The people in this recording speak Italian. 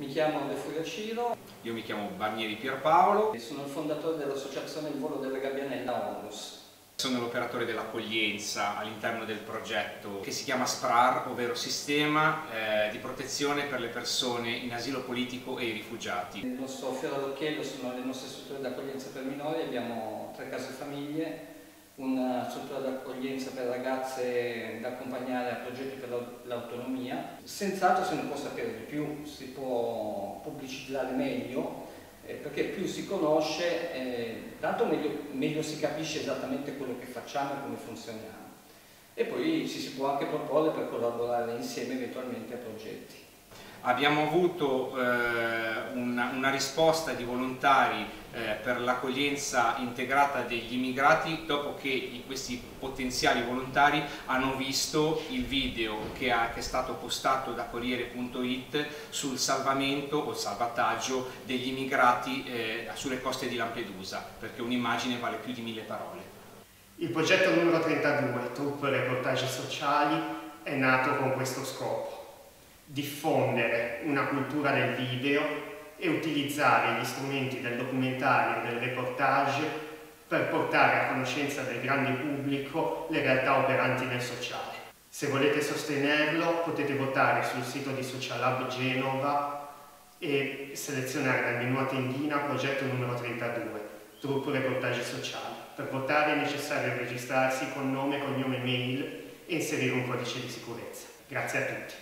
Mi chiamo De Furio Ciro. Io mi chiamo Barnieri Pierpaolo. E sono il fondatore dell'associazione Il Volo delle Gabbianella Onus. Sono l'operatore dell'accoglienza all'interno del progetto che si chiama SPRAR, ovvero Sistema eh, di Protezione per le Persone in Asilo Politico e i Rifugiati. Il nostro fiore all'occhiello sono le nostre strutture d'accoglienza per minori, abbiamo tre case famiglie, una struttura d'accoglienza per ragazze da accompagnare a progetti per l'autonomia. Senz'altro se ne può sapere di più, si può pubblicizzare meglio eh, perché più si conosce, eh, tanto meglio, meglio, si capisce esattamente quello che facciamo e come funzioniamo. E poi ci si può anche proporre per collaborare insieme eventualmente a progetti. Abbiamo avuto eh, risposta di volontari eh, per l'accoglienza integrata degli immigrati dopo che questi potenziali volontari hanno visto il video che, ha, che è stato postato da Corriere.it sul salvamento o salvataggio degli immigrati eh, sulle coste di Lampedusa, perché un'immagine vale più di mille parole. Il progetto numero 32, Truppe Reportaggi Sociali, è nato con questo scopo diffondere una cultura del video e utilizzare gli strumenti del documentario e del reportage per portare a conoscenza del grande pubblico le realtà operanti nel sociale. Se volete sostenerlo potete votare sul sito di Social Hub Genova e selezionare dal menu a tendina progetto numero 32, Truppo Reportage Sociali. Per votare è necessario registrarsi con nome, cognome e mail e inserire un codice di sicurezza. Grazie a tutti.